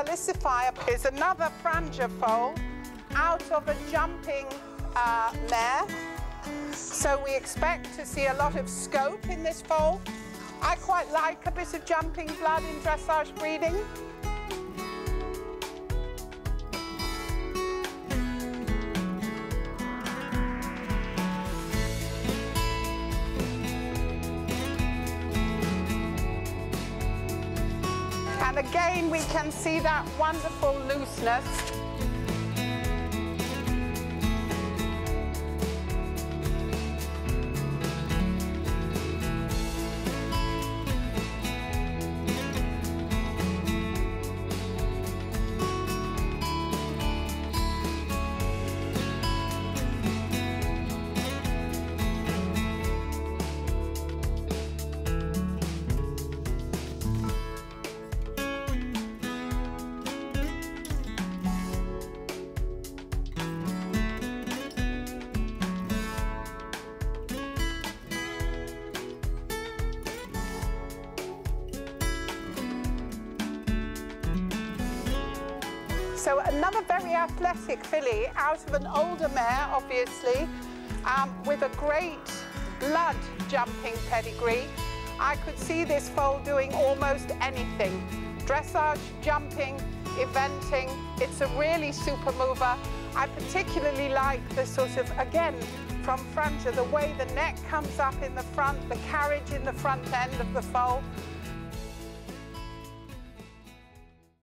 Falicify is another Fransje foal out of a jumping uh, mare. So we expect to see a lot of scope in this foal. I quite like a bit of jumping blood in dressage breeding. And again, we can see that wonderful looseness. So another very athletic filly out of an older mare, obviously, um, with a great blood jumping pedigree. I could see this foal doing almost anything. Dressage, jumping, eventing. It's a really super mover. I particularly like the sort of, again, from Fransje, the way the neck comes up in the front, the carriage in the front end of the foal.